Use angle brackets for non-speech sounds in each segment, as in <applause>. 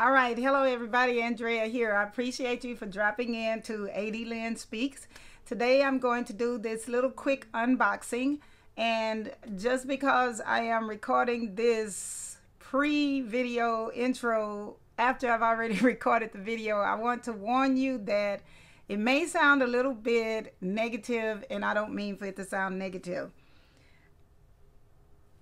All right, hello everybody, Andrea here. I appreciate you for dropping in to AD Lynn Speaks. Today I'm going to do this little quick unboxing and just because I am recording this pre-video intro after I've already <laughs> recorded the video, I want to warn you that it may sound a little bit negative and I don't mean for it to sound negative.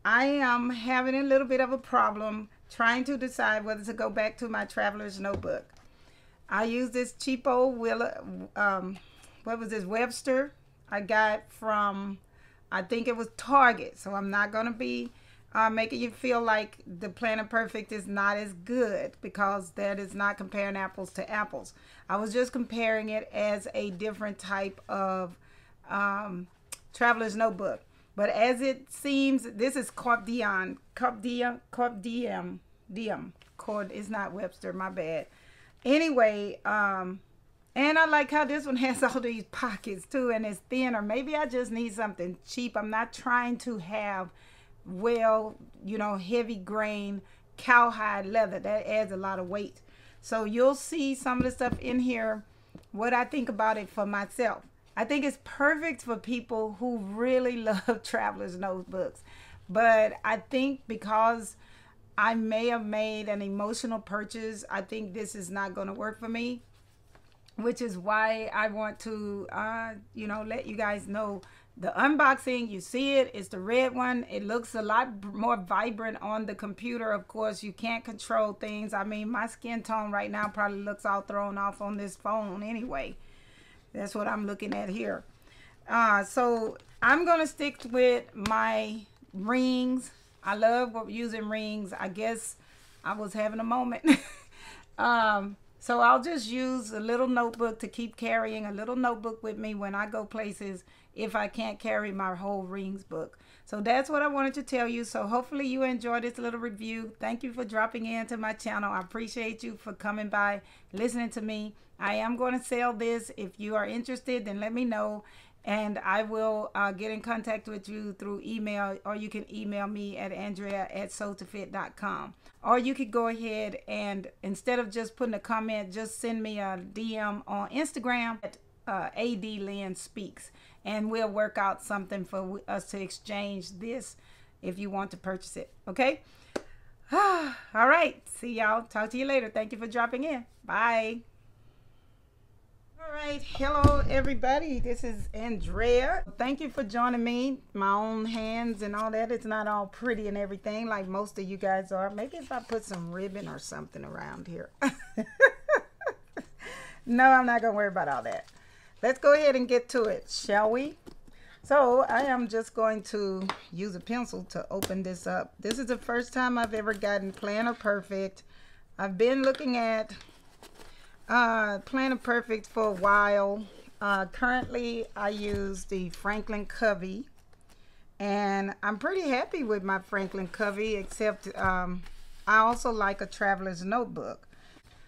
I am having a little bit of a problem trying to decide whether to go back to my traveler's notebook. I use this cheapo Willa, um, what was this, Webster I got from, I think it was Target. So I'm not going to be uh, making you feel like the Planner Perfect is not as good because that is not comparing apples to apples. I was just comparing it as a different type of um, traveler's notebook. But as it seems, this is Carpe Diem. Carpe Diem. Carpe Diem. Diem. Cord is not Webster. My bad. Anyway, um, and I like how this one <laughs> has all these pockets too, and it's thinner. Maybe I just need something cheap. I'm not trying to have well, you know, heavy grain cowhide leather. That adds a lot of weight. So you'll see some of the stuff in here, what I think about it for myself. I think it's perfect for people who really <laughs> love traveler's notebooks. But I think because I may have made an emotional purchase, I think this is not going to work for me. Which is why I want to, uh, you know, let you guys know the unboxing. You see it, it's the red one. It looks a lot more vibrant on the computer. Of course, you can't control things. I mean, my skin tone right now probably looks all thrown off on this phone anyway. That's what I'm looking at here. Uh, so I'm going to stick with my rings. I love using rings. I guess I was having a moment. <laughs> um, so I'll just use a little notebook to keep carrying a little notebook with me when I go places if I can't carry my whole rings book. So that's what I wanted to tell you. So hopefully you enjoyed this little review. Thank you for dropping into my channel. I appreciate you for coming by, listening to me. I am going to sell this. If you are interested, then let me know. And I will uh, get in contact with you through email, or you can email me at andrea at soultofit.com. Or you could go ahead and instead of just putting a comment, just send me a DM on Instagram at uh, AD Lynn Speaks. And we'll work out something for us to exchange this if you want to purchase it. Okay? <sighs> All right. See y'all. Talk to you later. Thank you for dropping in. Bye. All right, hello everybody. This is Andrea. Thank you for joining me. My own hands and all that. It's not all pretty and everything like most of you guys are. Maybe if I put some ribbon or something around here. <laughs> no, I'm not going to worry about all that. Let's go ahead and get to it, shall we? So I am just going to use a pencil to open this up. This is the first time I've ever gotten Planner Perfect. I've been looking at uh, Planner Perfect for a while. Uh, currently, I use the Franklin Covey. And I'm pretty happy with my Franklin Covey, except um, I also like a traveler's notebook.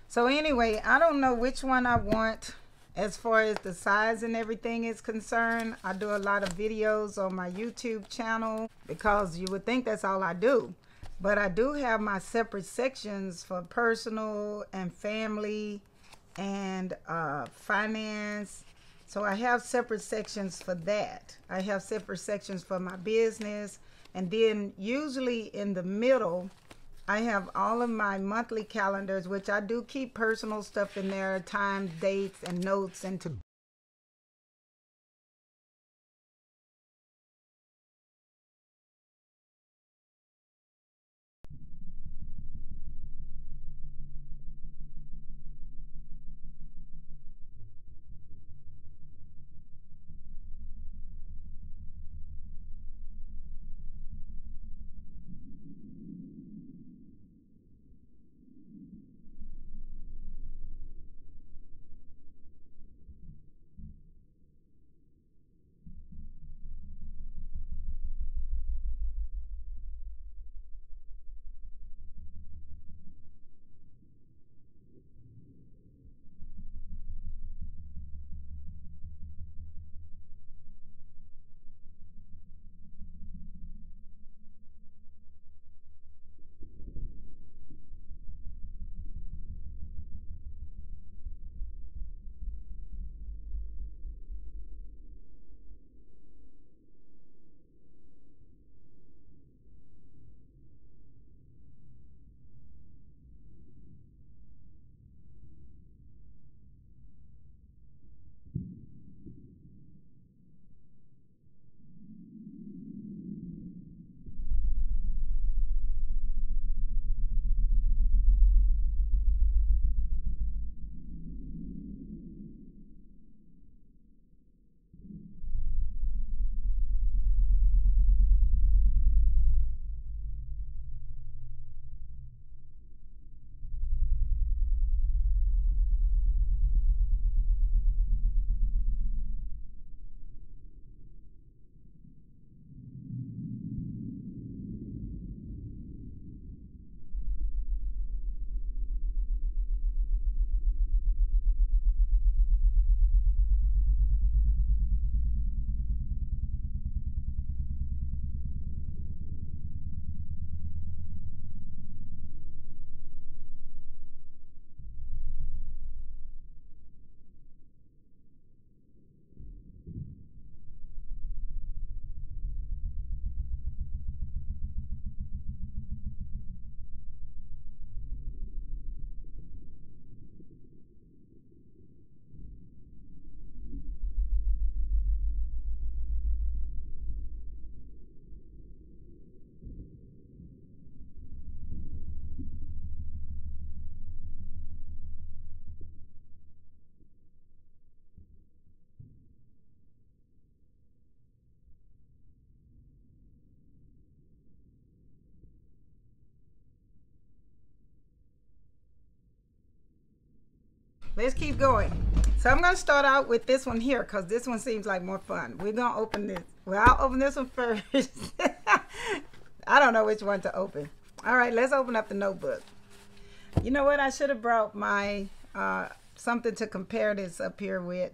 So anyway, I don't know which one I want as far as the size and everything is concerned. I do a lot of videos on my YouTube channel because you would think that's all I do. But I do have my separate sections for personal and family and uh, finance. So I have separate sections for that. I have separate sections for my business. And then usually in the middle, I have all of my monthly calendars, which I do keep personal stuff in there, times, dates, and notes, and to let's keep going. So I'm going to start out with this one here because this one seems like more fun. We're going to open this. Well, I'll open this one first. <laughs> I don't know which one to open. All right, let's open up the notebook. You know what? I should have brought my uh, something to compare this up here with.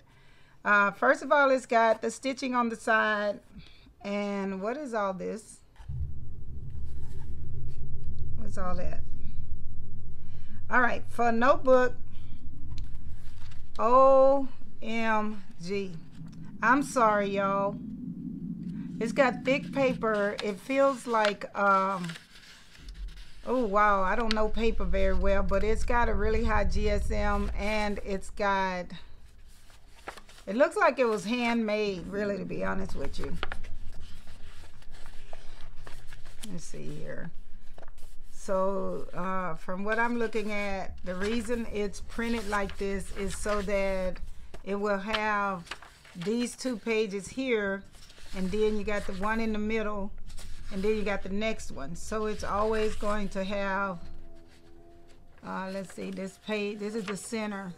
Uh, first of all, it's got the stitching on the side. And what is all this? What's all that? All right, for a notebook, OMG. I'm sorry, y'all. It's got thick paper. It feels like, um, oh, wow. I don't know paper very well, but it's got a really high GSM and it's got, it looks like it was handmade, really, to be honest with you. Let's see here. So uh, from what I'm looking at, the reason it's printed like this is so that it will have these two pages here and then you got the one in the middle and then you got the next one. So it's always going to have, uh, let's see, this page, this is the center.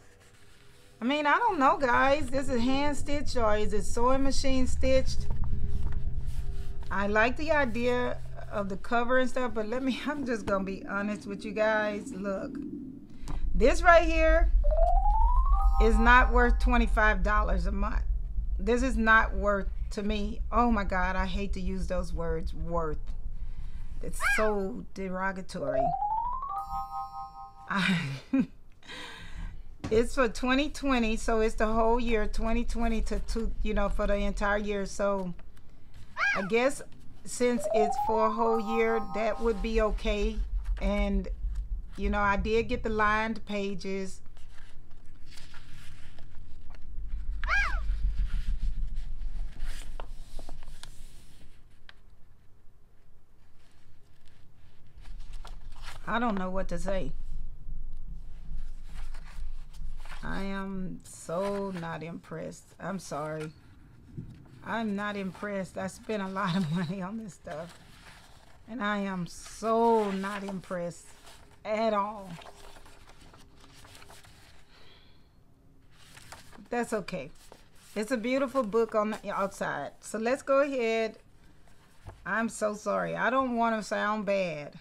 I mean, I don't know, guys. This is hand stitched or is it sewing machine stitched? I like the idea of the cover and stuff, but let me, <laughs> I'm just going to be honest with you guys. Look, this right here is not worth $25 a month. This is not worth to me. Oh my God, I hate to use those words, worth. It's so derogatory. <laughs> it's for 2020, so it's the whole year 2020 to two, you know, for the entire year. So I guess since it's for a whole year, that would be okay. And, you know, I did get the lined pages. I don't know what to say. I am so not impressed. I'm sorry. I'm not impressed. I spent a lot of <laughs> money on this stuff. And I am so not impressed at all. That's okay. It's a beautiful book on the outside. So let's go ahead. I'm so sorry. I don't want to sound bad.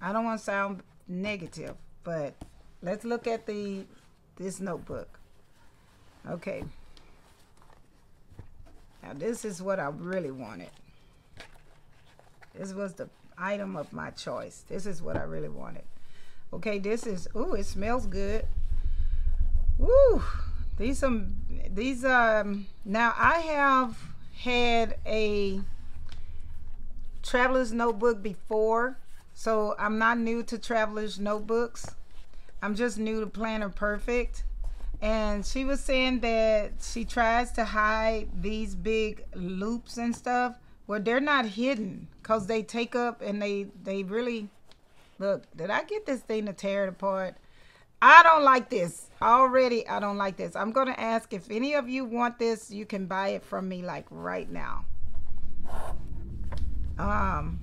I don't want to sound negative, but let's look at the this notebook. Okay. Now this is what I really wanted. This was the item of my choice. This is what I really wanted. Okay, this is, ooh, it smells good. Woo, these some, these, um, now I have had a traveler's notebook before, so I'm not new to traveler's notebooks. I'm just new to Planner Perfect and she was saying that she tries to hide these big loops and stuff. Well they're not hidden because they take up and they they really look did i get this thing to tear it apart? I don't like this. Already i don't like this. I'm gonna ask if any of you want this you can buy it from me like right now. Um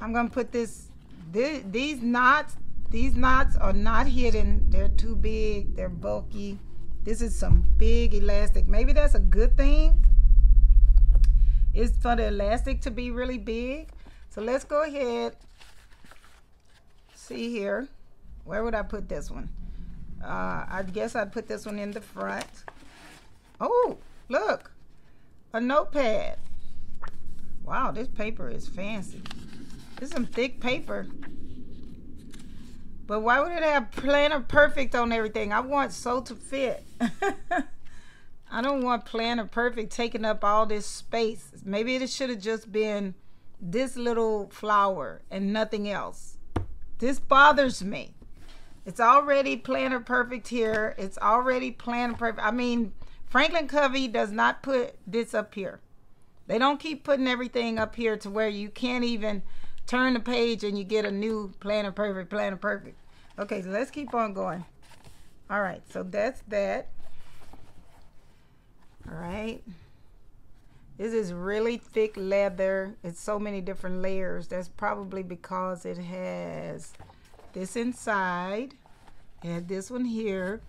i'm gonna put this these knots these knots are not hidden. They're too big. They're bulky. This is some big elastic. Maybe that's a good thing. It's for the elastic to be really big. So let's go ahead. See here. Where would I put this one? Uh, I guess I'd put this one in the front. Oh, look. A notepad. Wow, this paper is fancy. This is some thick paper. But why would it have planner perfect on everything? I want so to fit. <laughs> I don't want planner perfect taking up all this space. Maybe it should have just been this little flower and nothing else. This bothers me. It's already planner perfect here. It's already planner perfect. I mean, Franklin Covey does not put this up here. They don't keep putting everything up here to where you can't even turn the page and you get a new planner perfect, planner perfect. Okay, so let's keep on going. All right, so that's that. All right. This is really thick leather. It's so many different layers. That's probably because it has this inside. and this one here.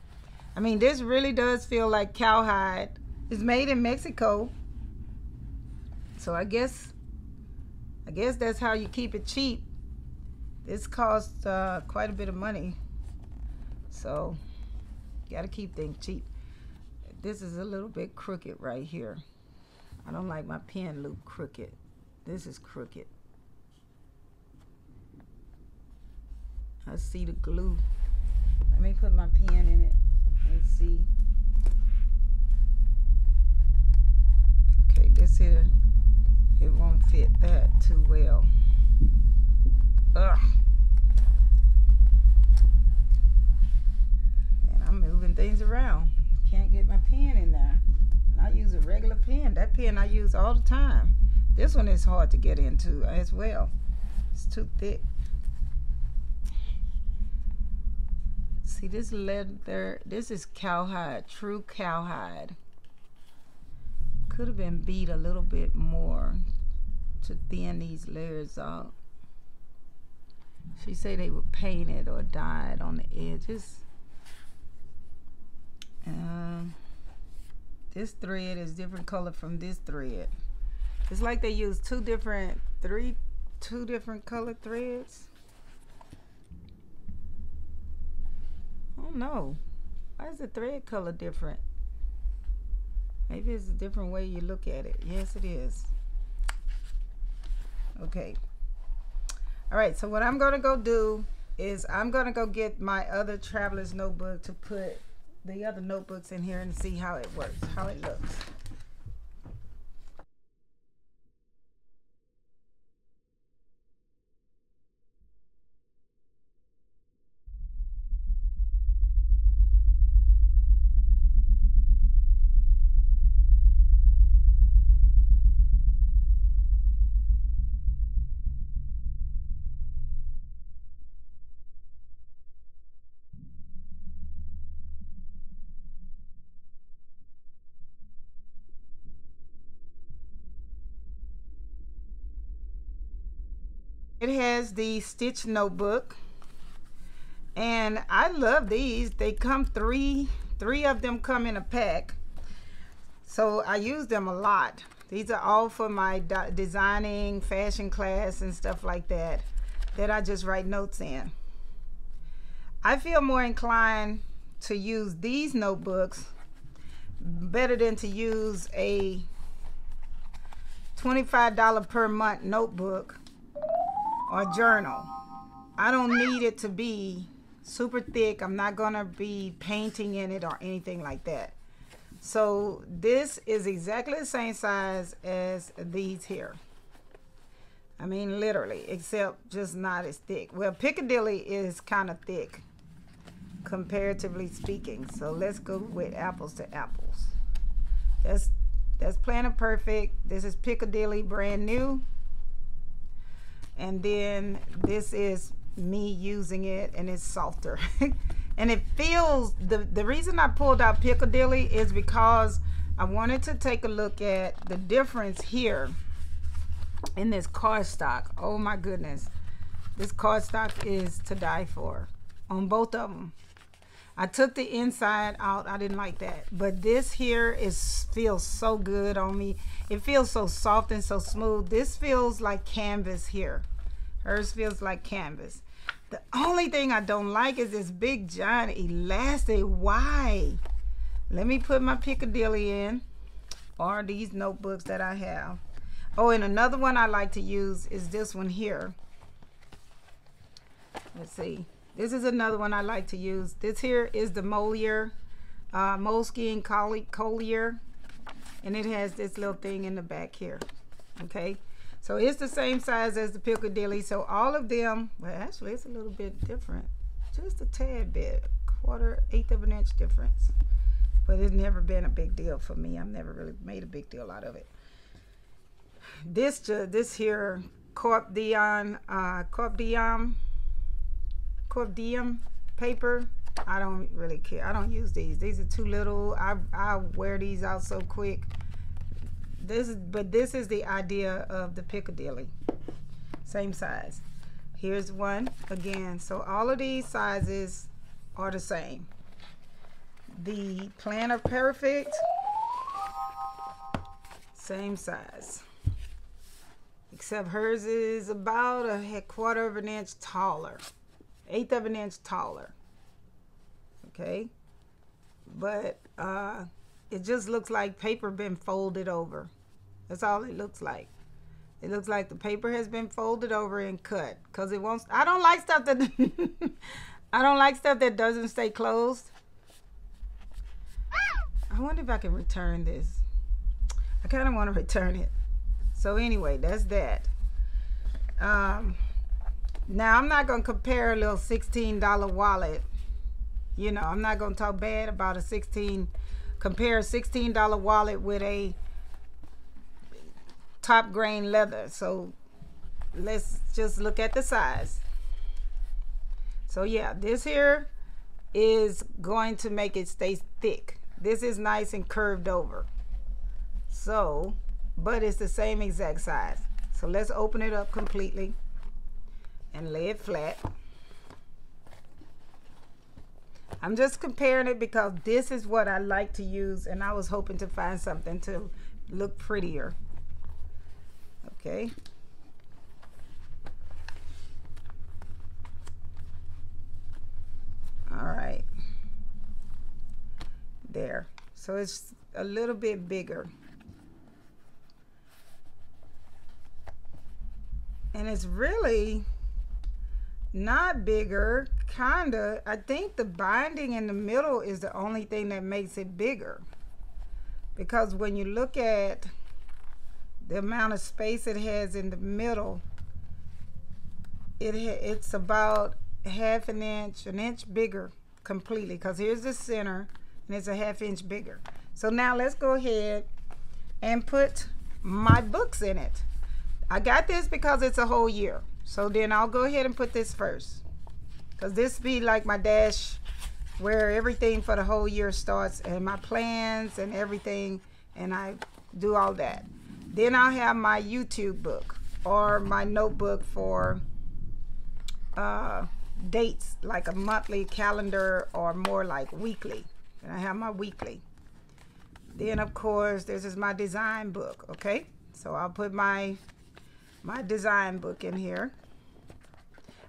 I mean, this really does feel like cowhide. It's made in Mexico. So I guess, I guess that's how you keep it cheap. This cost uh, quite a bit of money. So, you gotta keep things cheap. This is a little bit crooked right here. I don't like my pen loop crooked. This is crooked. I see the glue. Let me put my pen in it and see. Okay, this here, it won't fit that too well. Ugh. I'm moving things around. Can't get my pen in there. And I use a regular pen. That pen I use all the time. This one is hard to get into as well. It's too thick. See this leather, this is cowhide, true cowhide. Could have been beat a little bit more to thin these layers out. She said they were painted or dyed on the edges. Um, this thread is different color from this thread. It's like they use two different, three, two different color threads. Oh no. Why is the thread color different? Maybe it's a different way you look at it. Yes, it is. Okay. All right, so what I'm going to go do is I'm going to go get my other traveler's notebook to put the other notebooks in here and see how it works, how it looks. It has the stitch notebook. And I love these. They come three, three of them come in a pack. So I use them a lot. These are all for my designing, fashion class and stuff like that, that I just write notes in. I feel more inclined to use these notebooks better than to use a $25 per month notebook or journal. I don't need it to be super thick. I'm not going to be painting in it or anything like that. So this is exactly the same size as these here. I mean, literally, except just not as thick. Well, Piccadilly is kind of thick, comparatively speaking. So let's go with apples to apples. That's that's Planner Perfect. This is Piccadilly, brand new and then this is me using it and it's softer. <laughs> And it feels the the reason I pulled out Piccadilly is because I wanted to take a look at the difference here in this cardstock. Oh my goodness. This cardstock is to die for on both of them I took the inside out. I didn't like that. But this here is feels so good on me. It feels so soft and so smooth. This feels like canvas here. Hers feels like canvas. The only thing I don't like is this big giant elastic why let me put my Piccadilly in or these notebooks that I have. Oh and another one I like to use is this one here. Let's see this is another one I like to use. This here is the Moliere, uh, Moleskine Cahier. And it has this little thing in the back here. Okay. So it's the same size as the Piccadilly. So all of them, well, actually, it's a little bit different. Just a tad bit. Quarter, eighth of an inch difference. But it's never been a big deal for me. I've never really made a big deal out of it. This, this here, Corp Dion, uh, Corp Dion Corp Diem paper. I don't really care. I don't use these. These are too little. I, I wear these out so quick. This is, but this is the idea of the Piccadilly. Same size. Here's one again. So all of these sizes are the same. the Planner Perfect. Same size. Except hers is about a quarter of an inch taller. Eighth of an inch taller. Okay. But uh, it just looks like paper been folded over. That's all it looks like. It looks like the paper has been folded over and cut because it won't. I don't like stuff that <laughs> I don't like stuff that doesn't stay closed. I wonder if I can return this. I kind of want to return it. So anyway, that's that. Um, now I'm not gonna compare a little $16 wallet. You know, I'm not gonna talk bad about a 16 compare a $16 wallet with a top grain leather. So let's just look at the size. So yeah, this here is going to make it stay thick. This is nice and curved over. So, but it's the same exact size. So let's open it up completely and lay it flat. I'm just comparing it because this is what I like to use and I was hoping to find something to look prettier. Okay. All right. There. So it's a little bit bigger. And it's really not bigger kinda. I think the binding in the middle is the only thing that makes it bigger. Because when you look at the amount of space it has in the middle it it's about half an inch an inch bigger completely. Because here's the center and it's a half inch bigger. So now let's go ahead and put my books in it. I got this because it's a whole year so then I'll go ahead and put this first because this be like my dash where everything for the whole year starts and my plans and everything and I do all that then I'll have my YouTube book or my notebook for uh, dates, like a monthly calendar or more like weekly. And I have my weekly. Then of course, this is my design book, okay? So I'll put my my design book in here.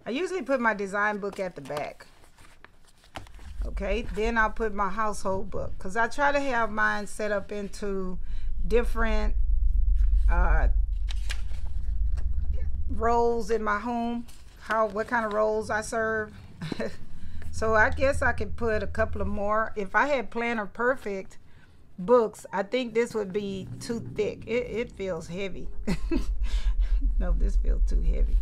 I usually put my design book at the back. Okay, then I'll put my household book because I try to have mine set up into different uh, roles in my home, how what kind of roles I serve. <laughs> so I guess I could put a couple of more. If I had Planner Perfect books, I think this would be too thick. It, it feels heavy. <laughs> no, this feels too heavy.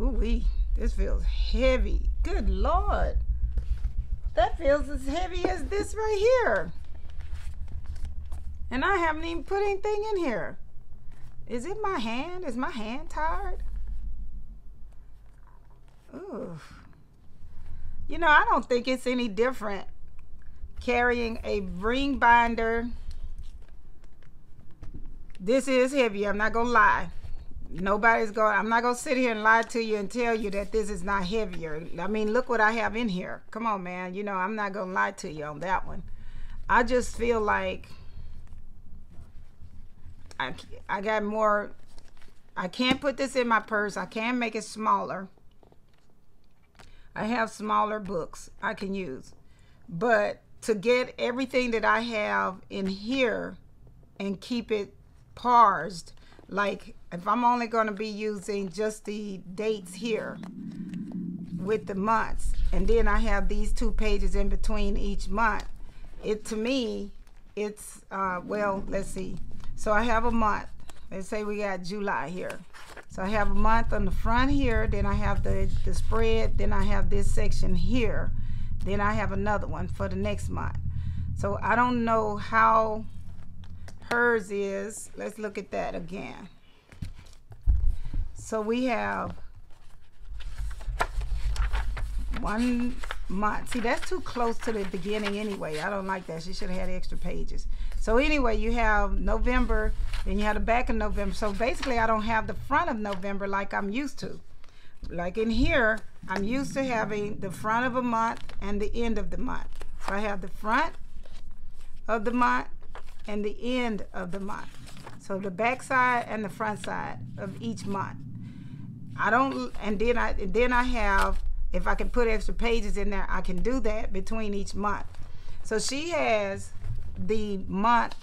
Ooh wee, this feels heavy. Good Lord. That feels as heavy as this right here. And I haven't even put anything in here. Is it my hand? Is my hand tired? Ooh. You know, I don't think it's any different carrying a ring binder. This is heavy, I'm not gonna lie. Nobody's going, I'm not gonna sit here and lie to you and tell you that this is not heavier. I mean, look what I have in here. Come on, man. You know, I'm not gonna lie to you on that one. I just feel like I, I got more. I can't put this in my purse. I can make it smaller. I have smaller books I can use. But to get everything that I have in here and keep it parsed, like if I'm only going to be using just the dates here with the months, and then I have these two pages in between each month, it to me, it's, uh, well, let's see. So I have a month. Let's say we got July here. So I have a month on the front here, then I have the, the spread, then I have this section here, then I have another one for the next month. So I don't know how hers is. Let's look at that again. So we have one month. See, that's too close to the beginning anyway. I don't like that. She should have had extra pages. So anyway, you have November, then you have the back of November. So basically, I don't have the front of November like I'm used to. Like in here, I'm used to having the front of a month and the end of the month. So I have the front of the month and the end of the month. So the back side and the front side of each month. I don't, and then I then I have, if I can put extra pages in there, I can do that between each month. So she has the month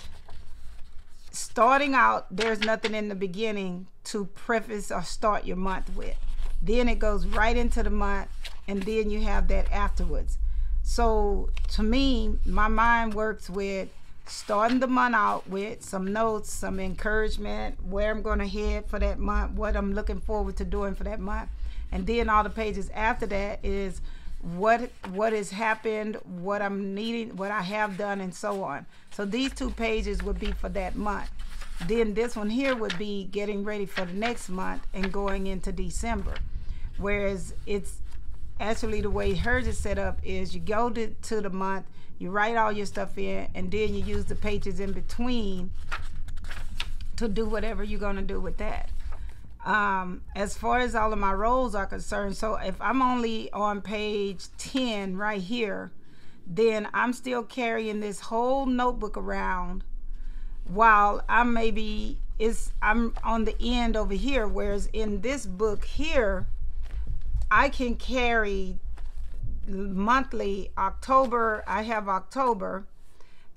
starting out. There's nothing in the beginning to preface or start your month with. Then it goes right into the month, and then you have that afterwards. So to me, my mind works with starting the month out with some notes, some encouragement, where I'm going to head for that month, what I'm looking forward to doing for that month. And then all the pages after that is what what has happened, what I'm needing, what I have done and so on. So these two pages would be for that month. Then this one here would be getting ready for the next month and going into December. Whereas it's actually the way hers is set up is you go to, to the month you write all your stuff in and then you use the pages in between to do whatever you're going to do with that. Um, as far as all of my roles are concerned so if i'm only on page 10 right here then i'm still carrying this whole notebook around while i'm maybe is i'm on the end over here whereas in this book here i can carry monthly October, I have October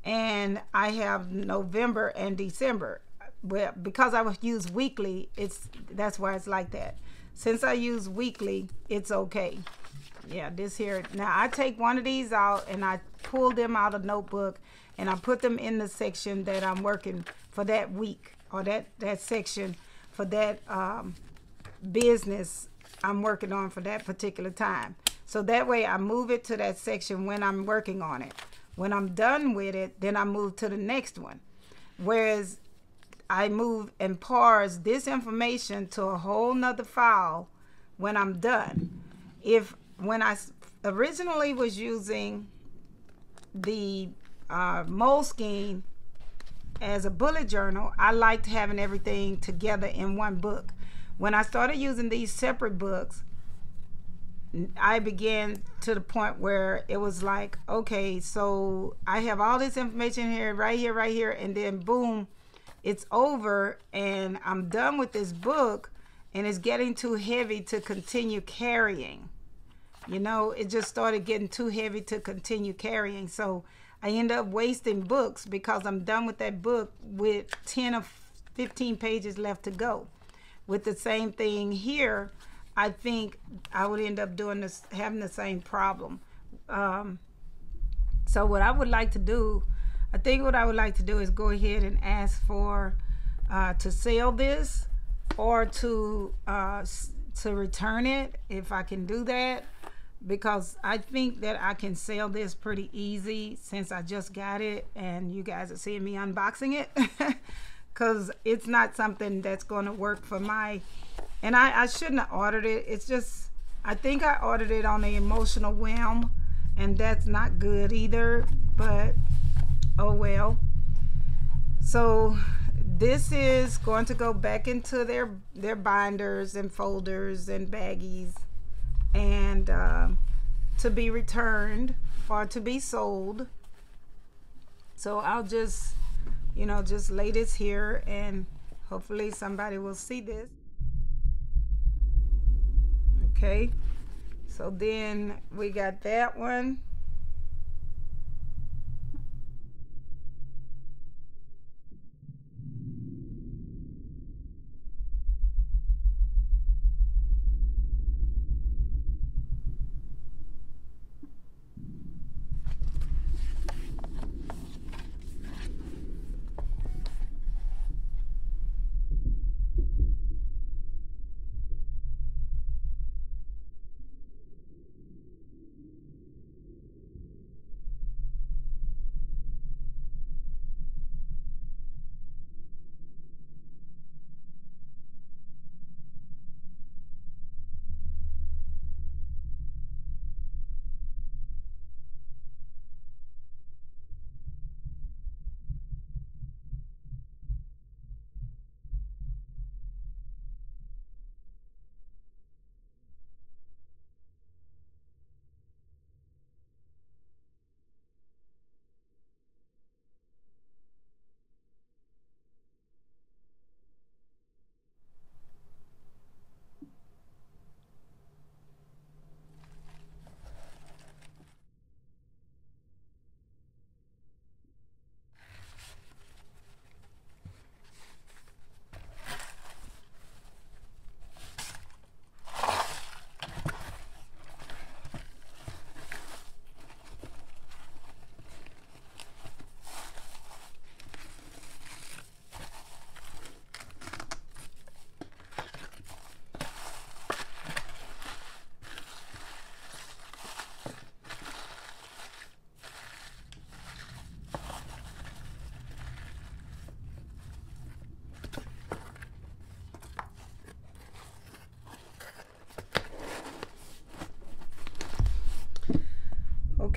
and I have November and December. Well, because I use weekly, it's that's why it's like that. Since I use weekly, it's okay. Yeah, this here. Now I take one of these out and I pull them out of notebook and I put them in the section that I'm working for that week or that that section for that um, business I'm working on for that particular time. So that way I move it to that section when I'm working on it. When I'm done with it, then I move to the next one. Whereas I move and parse this information to a whole nother file when I'm done. If when I originally was using the uh, Moleskine as a bullet journal, I liked having everything together in one book. When I started using these separate books, I began to the point where it was like, okay, so I have all this information here, right here, right here, and then boom, it's over, and I'm done with this book, and it's getting too heavy to continue carrying. You know, it just started getting too heavy to continue carrying. So I end up wasting books because I'm done with that book with 10 or 15 pages left to go. With the same thing here, I think I would end up doing this, having the same problem. Um, so what I would like to do, I think what I would like to do is go ahead and ask for uh, to sell this or to uh, to return it if I can do that because I think that I can sell this pretty easy since I just got it and you guys are seeing me unboxing it <laughs> because it's not something that's going to work for my and I, I shouldn't have ordered it. It's just, I think I ordered it on an emotional whim, and that's not good either, but oh well. So this is going to go back into their, their binders and folders and baggies and uh, to be returned or to be sold. So I'll just, you know, just lay this here and hopefully somebody will see this. Okay. So then we got that one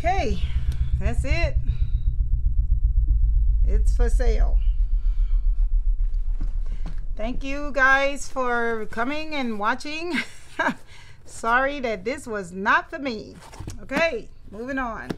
Okay, that's it. It's for sale. Thank you guys for coming and watching. <laughs> Sorry that this was not for me. Okay, moving on.